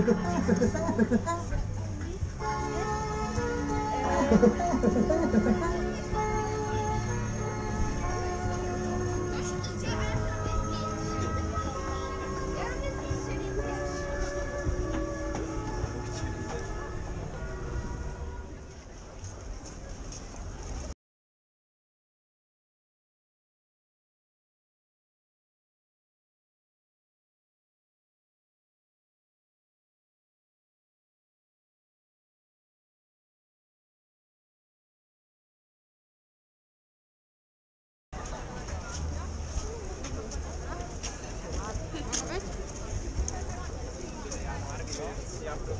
Ha ha ha ha! Yaptım.